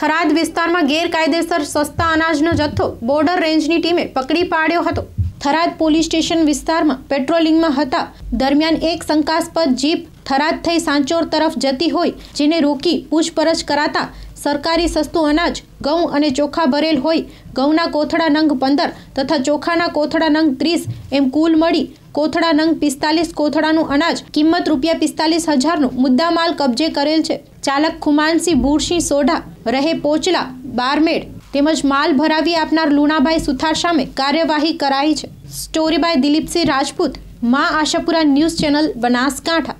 થરાદ વિસ્તારમાં ગેરકાયદેસર સસ્તા અનાજનો જથ્થો બોર્ડર રેન્જની ટીમે પકડી પાડ્યો હતો. થરાદ પોલીસ સ્ટેશન વિસ્તારમાં પેટ્રોલિંગમાં હતા. દરમિયાન એક શંકાસ્પદ જીપ થરાદ થઈ સાંચોર તરફ જતી હોય, જેને રોકી પૂછપરછ કરાતા સરકારી સસ્તું અનાજ, ઘઉં અને ચોખા ભરેલ હોય. ઘઉંના કોથળા નંગ પંદર તથા ચોખાના કોથળા નંગ ત્રીસ એમ કુલ મળી કોથળા નંગ પિસ્તાલીસ કોથળાનું અનાજ કિંમત રૂપિયા પિસ્તાલીસ હજારનું મુદ્દામાલ કબજે કરેલ છે. ચાલક ખુમાનસિંહ ભૂરસિંહ સોઢા રહે પોચલા, બારમેડ તેમજ માલ ભરાવી આપનાર લુણાભાઈ સુથાર સામે કાર્યવાહી કરાઈ છે. સ્ટોરી બાય દિલીપસિંહ રાજપૂત, મા આશાપુરા ન્યૂઝ ચેનલ, બનાસકાંઠા.